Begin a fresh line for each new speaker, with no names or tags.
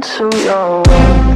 into your.